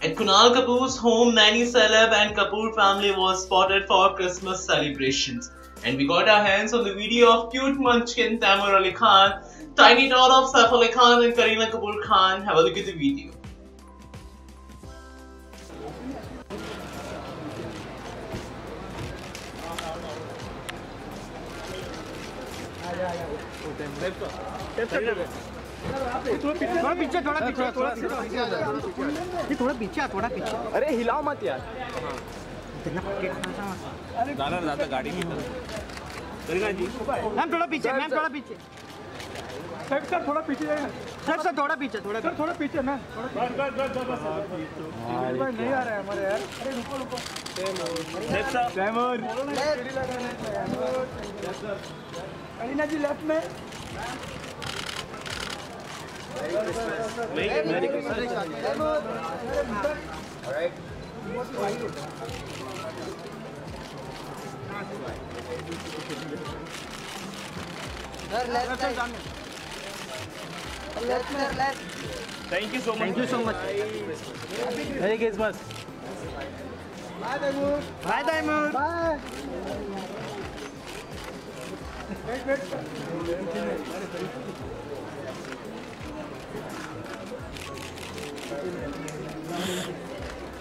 At Kunal Kapoor's home, many celeb and Kapoor family was spotted for Christmas celebrations. And we got our hands on the video of cute munchkin Taimur Ali Khan, tiny daughter of Saif Ali Khan and Kareena Kapoor Khan. Have a look at the video. Yeah, yeah, yeah. थोड़ा पीछे थोड़ा पीछे ये थोड़ा पीछे थोड़ा पीछे। अरे हिलाओ मत यार। जाता गाड़ी मैम थोड़ा पीछे मैम थोड़ा पीछे। सर सर थोड़ा पीछे सर सर थोड़ा पीछे थोड़ा सर थोड़ा पीछे ना बस बस बस बस बस। भाई नहीं आ रहा है हमारे यार। अरे रुको रुको। जी लेफ़्ट में। Merry Christmas. Merry Christmas. All right. Sir, left side. Left, sir, left. Thank you so much. Thank you so much. Merry Christmas. Bye, Taimur. Bye, Taimur. Bye. Bye, bye.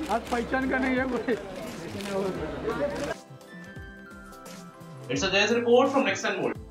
आज पहचान का नहीं है कोई It's a Jay's report from Next and World.